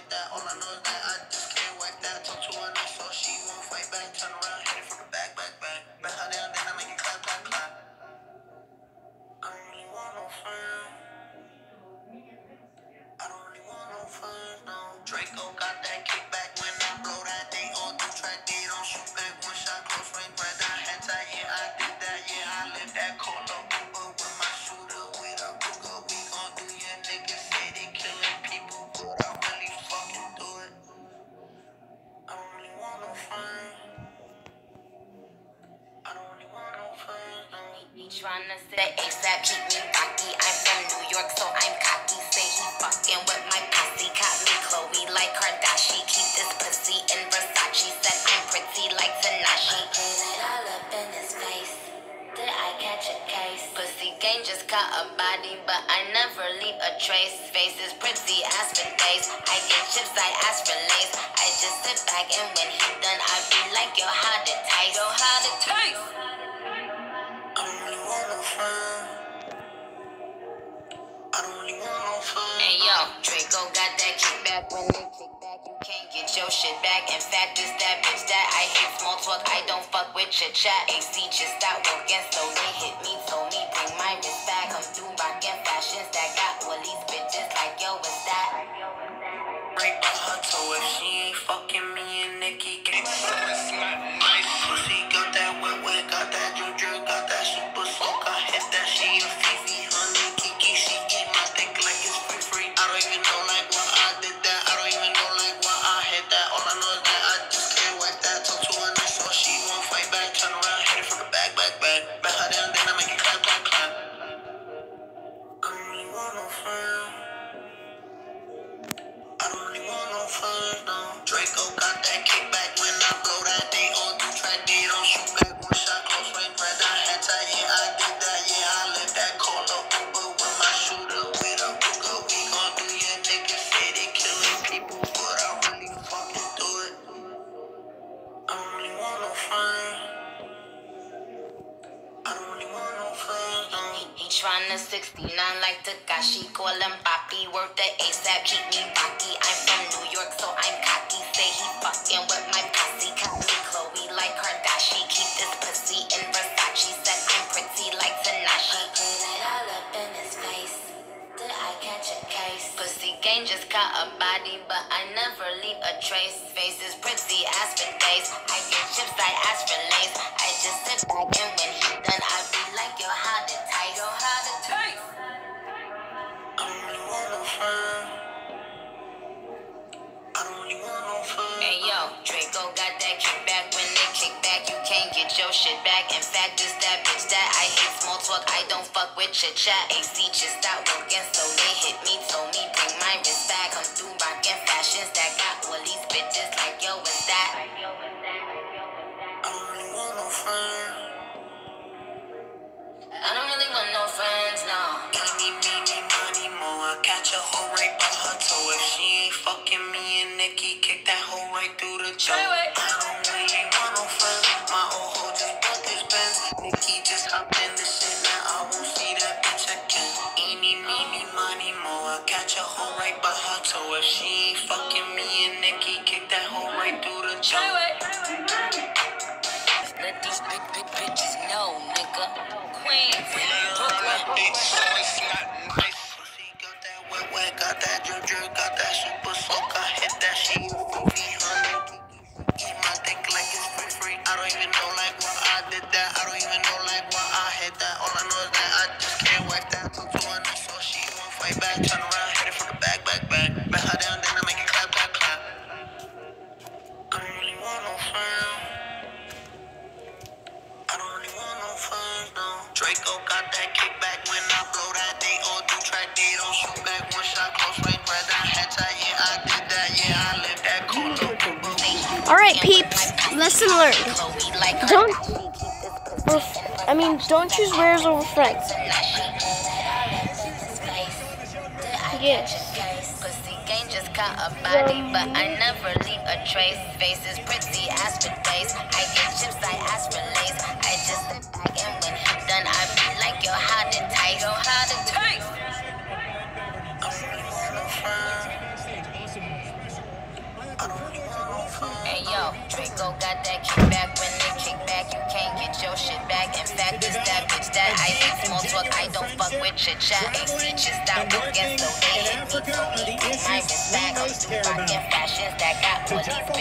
hit that. All I know is that I just can't wipe that. Talk to her nice, so she won't fight back. Turn around, hit it from the back, back, back. Back her down, then I make it clap, clap, clap. I don't really want no fun. I don't really want no fun, no. Draco got tryna say ASAP, keep me rocky. I'm from New York, so I'm cocky. Say he fucking with my posse. Caught me Chloe like Kardashian. Keep this pussy in Versace. Said I'm pretty like Tanashi. Put it all up in his face. Did I catch a case? Pussy gang just caught a body, but I never leave a trace. Face is pretty as for days. I get chips, I ask for lace. I just sit back and when he done, I be like, yo, how to taste? Yo, how to taste? When they kick back. You can't get your shit back. In fact, it's that bitch that I hate small talk. I don't fuck with your chat. AC just stopped working, so they hit me. Told me bring my wrist back. I'm through rocking fashions that got all these bitches like yo, what's that? Break my heart, so if she ain't fucking He tryna 69 like Tekashi, call him Papi, worth the ASAP, keep me rocky. I'm from caught a body, but I never leave a trace. Faces, is pretty as for days. I get chips, I ask for lace. I just sit back and when he done, I be like, yo, how to taste? Yo, how to taste? I don't really want no fun. I don't really want no fun. Hey yo, Draco got that kickback when they kick back. You can't get your shit back. In fact, it's that bitch that I hate talk. I don't fuck with your chat. AC just stopped working, so they hit me. Told me bring my wrist back. I'm through rocking fashions that got all these bitches like yo, what's that? I don't really want no fun. I don't really want no friends, no. Eeny, meeny, money, more. I catch a hoe right by her toe. If she ain't fucking me and Nikki, kick that hoe right through the jaw. Catch a hoe right by her toe. If she ain't fucking me and Nikki, kick that hoe right through the jaw. Let these big, big bitches know, nigga. Queens, Brooklyn. Pussy got that wet, wet, got that juju, got that super soak. I hit that she honey. Eat my dick like it's free, free. I don't even know like why I did that. I don't even know like why I hit that. All I know is that I just can't wipe that. Talk to her so she won't fight back. Turn around, right, peeps. Lesson learned. Don't. I mean, don't choose rares over friends. Yes. Caught a body, but I never leave a trace. Face is pretty as for days. I get chips, I ask for lace. I just sit back and when done, I be like, yo, how to taste? Yo, how to taste? Draco got that kickback. When they kick back, you can't get your shit back. In fact, it's that bitch that I hate small talk. I don't fuck with chit chat. AC just stop working, so they hit. Told me, my respect. I'm through rockin' fashions that got all these bitches.